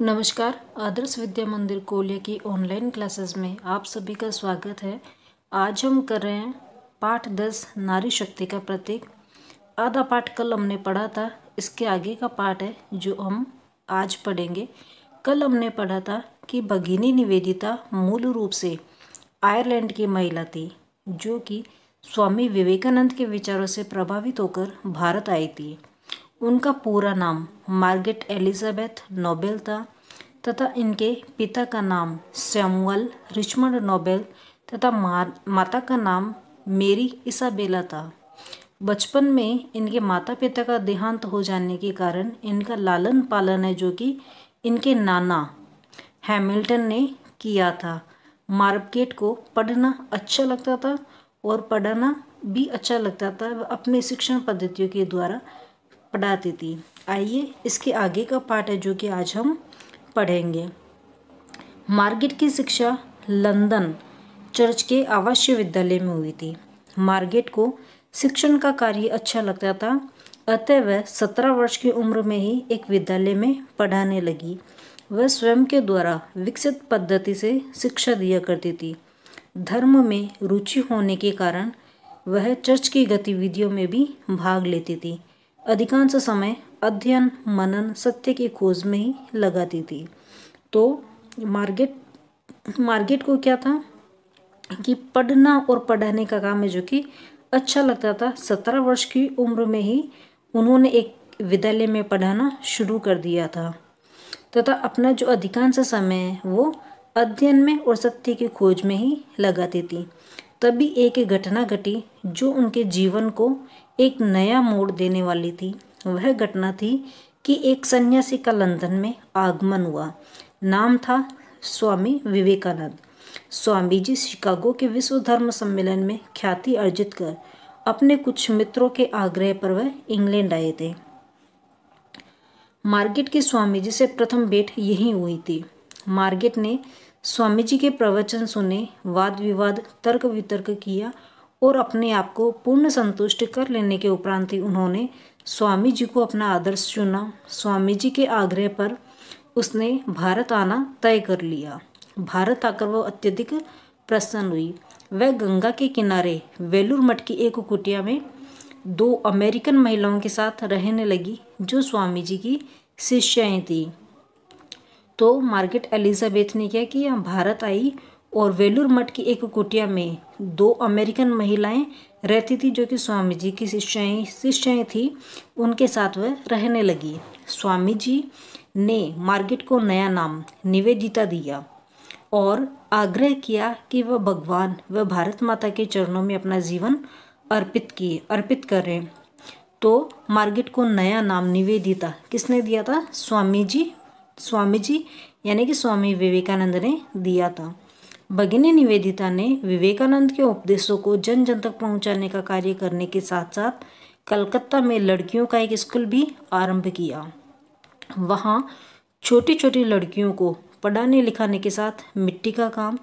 नमस्कार, आदर्श विद्या मंदिर कोलिया की ऑनलाइन क्लासेस में आप सभी का स्वागत है। आज हम कर रहे हैं पाठ दस, नारी शक्ति का प्रतीक। आधा पाठ कल हमने पढ़ा था, इसके आगे का पाठ है, जो हम आज पढ़ेंगे। कल हमने पढ़ा था कि भगिनी निवेदिता मूल रूप से आयरलैंड की महिला थी, जो कि स्वामी विवेकानंद के विचारों से प्रभावित होकर भारत आई थी। उनका पूरा नाम मार्गेट एलिजाबेथ नोबेल था तथा इनके पिता का नाम सैमुअल रिचमंड नोबेल तथा माता का नाम मेरी इसाबेला था। बचपन में इनके माता पिता का देहांत हो जाने के कारण इनका लालन पालन है जो कि इनके नाना हैमिल्टन ने किया था। मार्केट को पढ़ना अच्छा लगता था और पढ़ना भी अच्छा लगता था अपनी शिक्षण पद्धतियों के द्वारा पढ़ाती थी। आइए, इसके आगे का पाठ है जो कि आज हम पढ़ेंगे। मार्गेट की शिक्षा लंदन चर्च के आवासीय विद्यालय में हुई थी। मार्गेट को शिक्षण का कार्य अच्छा लगता था अतः वह सत्रह वर्ष की उम्र में ही एक विद्यालय में पढ़ाने लगी। वह स्वयं के द्वारा विकसित पद्धति से शिक्षा दिया करती थी। धर्म में रुचि होने के कारण वह चर्च की गतिविधियों में भी भाग लेती थी। अधिकांश समय अध्ययन मनन सत्य की खोज में ही लगाती थी। तो मार्गेट मार्गेट को क्या था कि पढ़ना और पढ़ाने का काम है जो कि अच्छा लगता था। सत्रह वर्ष की उम्र में ही उन्होंने एक विद्यालय में पढ़ाना शुरू कर दिया था। तथा अपना जो अधिकांश समय है वो अध्ययन में और सत्य की खोज में ही लगाती थी। तभी एक घटना घटी जो उनके जीवन को एक नया मोड़ देने वाली थी। वह घटना थी कि एक सन्यासी का लंदन में आगमन हुआ। नाम था स्वामी विवेकानंद। स्वामी जी शिकागो के विश्व धर्म सम्मेलन में ख्याति अर्जित कर अपने कुछ मित्रों के आग्रह पर वह इंग्लैंड आए थे। मार्गेट की स्वामी जी से प्रथम भेंट यही हुई थी। मार्गेट ने स्वामी जी के प्रवचन सुने वाद विवाद तर्क वितर्क किया और अपने आप को पूर्ण संतुष्ट कर लेने के उपरांत ही उन्होंने स्वामी जी को अपना आदर्श चुना। स्वामी जी के आग्रह पर उसने भारत आना तय कर लिया। भारत आकर वह अत्यधिक प्रसन्न हुई। वह गंगा के किनारे, वेलूर मठ की एक कुटिया में दो अमेरिकन महिलाओं के साथ रहने लगी, जो स्वामी जी की शिष्याएँ थी। तो मार्केट एलिजाबेथ ने क्या किया भारत आई और वेलूर मठ की एक कुटिया में दो अमेरिकन महिलाएँ रहती थी जो कि स्वामी जी की शिष्याएँ शिष्याएँ थी। उनके साथ वह रहने लगी। स्वामी जी ने मार्गेट को नया नाम निवेदिता दिया और आग्रह किया कि वह भगवान व भारत माता के चरणों में अपना जीवन अर्पित किए अर्पित करें। तो मार्गेट को नया नाम निवेदिता किसने दिया था? स्वामी जी स्वामी जी यानी कि स्वामी विवेकानंद ने दिया था। भगिनी निवेदिता ने विवेकानंद के उपदेशों को जन जन तक पहुँचाने का कार्य करने के साथ साथ कलकत्ता में लड़कियों का एक स्कूल भी आरंभ किया। वहाँ छोटी छोटी लड़कियों को पढ़ाने लिखाने के साथ मिट्टी का काम,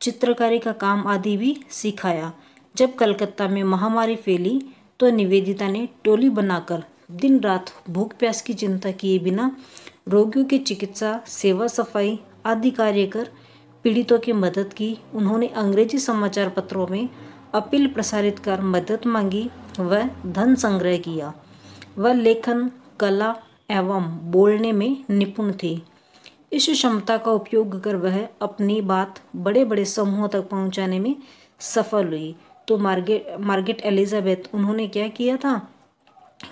चित्रकारी का काम आदि भी सिखाया। जब कलकत्ता में महामारी फैली तो निवेदिता ने टोली बनाकर दिन रात भूख प्यास की चिंता किए बिना रोगियों की चिकित्सा, सेवा सफ़ाई आदि कार्य कर पीड़ितों की मदद की। उन्होंने अंग्रेज़ी समाचार पत्रों में अपील प्रसारित कर मदद मांगी व धन संग्रह किया। वह लेखन, कला एवं बोलने में निपुण थे। इस क्षमता का उपयोग कर वह अपनी बात बड़े बड़े समूहों तक पहुँचाने में सफल हुई। तो मार्गेट मार्गेट एलिजाबेथ, उन्होंने क्या किया था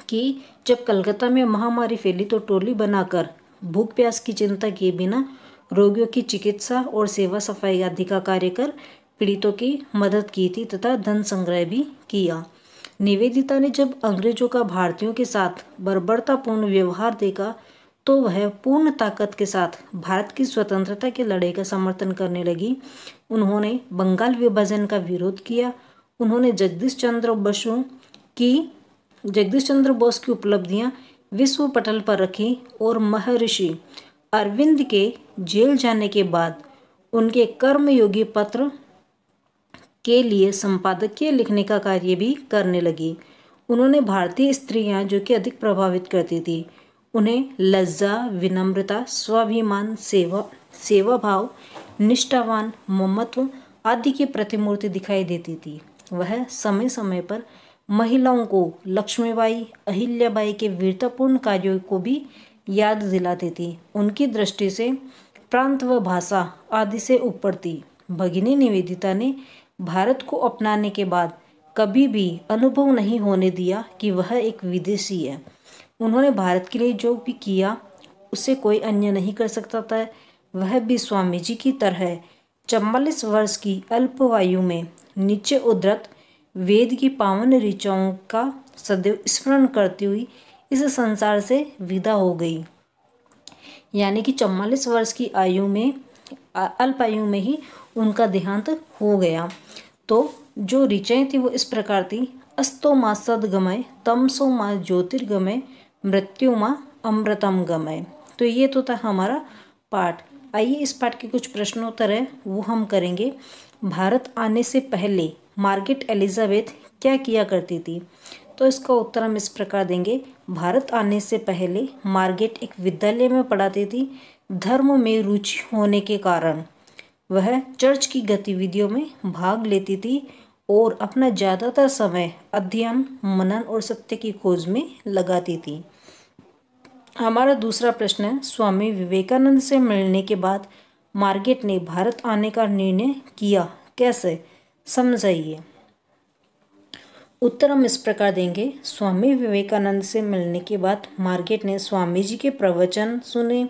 कि जब कलकत्ता में महामारी फैली तो टोली बनाकर भूख प्यास की चिंता किए बिना रोगियों की चिकित्सा और सेवा सफ़ाई आदि का कार्य कर पीड़ितों की मदद की थी तथा धन संग्रह भी किया। निवेदिता ने जब अंग्रेज़ों का भारतीयों के साथ बर्बरतापूर्ण व्यवहार देखा तो वह पूर्ण ताकत के साथ भारत की स्वतंत्रता की लड़ाई का समर्थन करने लगी। उन्होंने बंगाल विभाजन का विरोध किया। उन्होंने जगदीश चंद्र बसु की, जगदीश चंद्र बोस की उपलब्धियाँ विश्व पटल पर रखी और महर्षि अरविंद के जेल जाने के बाद उनके कर्मयोगी पत्र के लिए संपादकीय लिखने का कार्य भी करने लगी। उन्होंने भारतीय स्त्रियाँ जो कि अधिक प्रभावित करती थी, उन्हें लज्जा, विनम्रता, स्वाभिमान, सेवा सेवा भाव निष्ठावान, ममत्व आदि की प्रतिमूर्ति दिखाई देती थी। वह समय समय पर महिलाओं को लक्ष्मीबाई, अहिल्याबाई के वीरतापूर्ण कार्यों को भी याद दिलाती थी। उनकी दृष्टि से प्रांत व भाषा आदि से ऊपर थी। भगिनी निवेदिता ने भारत को अपनाने के बाद कभी भी अनुभव नहीं होने दिया कि वह एक विदेशी है। उन्होंने भारत के लिए जो भी किया, उसे कोई अन्य नहीं कर सकता था। वह भी स्वामी जी की तरह चम्वालीस वर्ष की अल्पवायु में नीचे उद्धत वेद की पावन ऋचाओं का सदैव स्मरण करती हुई इस संसार से विदा हो गई। यानी कि चौवालीस वर्ष की आयु में, अल्प आयु में ही उनका देहांत हो गया। तो जो ऋचाएँ थी वो इस प्रकार थी। अस्तो माँ सदगमय तमसो माँ ज्योतिर्गमय, मृत्यु माँ अमृतम गमय। तो ये तो था हमारा पाठ। आइए इस पाठ के कुछ प्रश्नोत्तर है, वो हम करेंगे। भारत आने से पहले मार्गेट एलिजाबेथ क्या किया करती थी? तो इसका उत्तर हम इस प्रकार देंगे। भारत आने से पहले मार्गेट एक विद्यालय में पढ़ाती थी। धर्म में रुचि होने के कारण वह चर्च की गतिविधियों में भाग लेती थी और अपना ज़्यादातर समय अध्ययन, मनन और सत्य की खोज में लगाती थी। हमारा दूसरा प्रश्न है स्वामी विवेकानंद से मिलने के बाद मार्गेट ने भारत आने का निर्णय किया। कैसे? समझाइए। उत्तर हम इस प्रकार देंगे। स्वामी विवेकानंद से मिलने के बाद मार्केट ने स्वामी जी के प्रवचन सुने,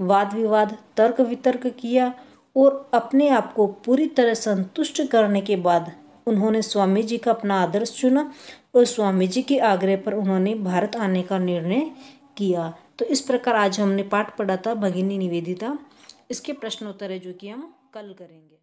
वाद विवाद, तर्क वितर्क किया और अपने आप को पूरी तरह संतुष्ट करने के बाद उन्होंने स्वामी जी का अपना आदर्श चुना और स्वामी जी के आग्रह पर उन्होंने भारत आने का निर्णय किया। तो इस प्रकार आज हमने पाठ पढ़ा था, भगिनी निवेदिता। इसके प्रश्नोत्तर है जो कि हम कल करेंगे।